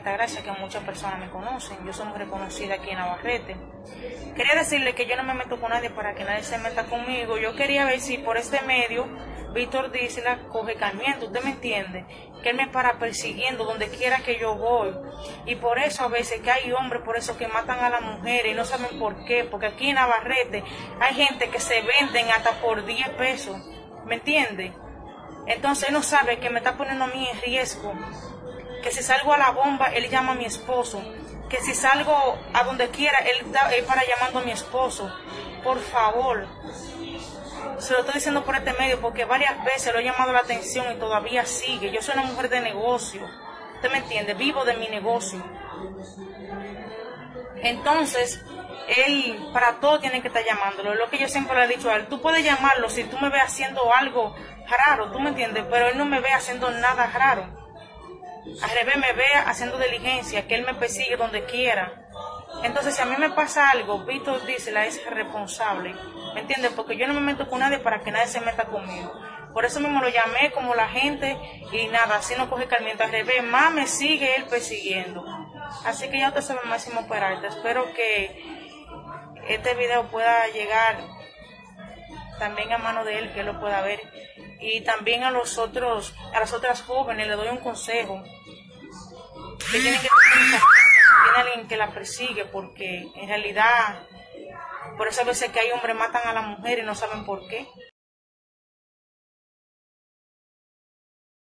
personas me conocen, yo soy muy reconocida aquí en Navarrete. Quería decirle que yo no me meto con nadie para que nadie se meta conmigo. Yo quería ver si por este medio Víctor Dísela coge carmiento, ¿usted me entiende? Que él me para persiguiendo donde quiera que yo voy. Y por eso a veces que hay hombres, por eso que matan a las mujeres y no saben por qué. Porque aquí en Navarrete hay gente que se venden hasta por 10 pesos, ¿me entiende? Entonces no sabe que me está poniendo a mí en riesgo. Que si salgo a la bomba, él llama a mi esposo. Que si salgo a donde quiera, él, está, él para llamando a mi esposo. Por favor, se lo estoy diciendo por este medio porque varias veces lo he llamado la atención y todavía sigue. Yo soy una mujer de negocio. ¿Usted me entiende? Vivo de mi negocio. Entonces, él para todo tiene que estar llamándolo. Es lo que yo siempre le he dicho a él. Tú puedes llamarlo si tú me ves haciendo algo raro, ¿tú me entiendes? Pero él no me ve haciendo nada raro. Al revés, me ve haciendo diligencia, que él me persigue donde quiera. Entonces, si a mí me pasa algo, Víctor dice, la es responsable. ¿Me entiendes? Porque yo no me meto con nadie para que nadie se meta conmigo. Por eso mismo lo llamé como la gente y nada, así no coge calmiento al revés. Más me sigue él persiguiendo. Así que ya usted sabe Máximo Peralta. Espero que este video pueda llegar también a mano de él, que él lo pueda ver. Y también a los otros, a las otras jóvenes le doy un consejo. Que tienen que alguien que la persigue porque en realidad por eso a veces que hay hombres matan a la mujer y no saben por qué.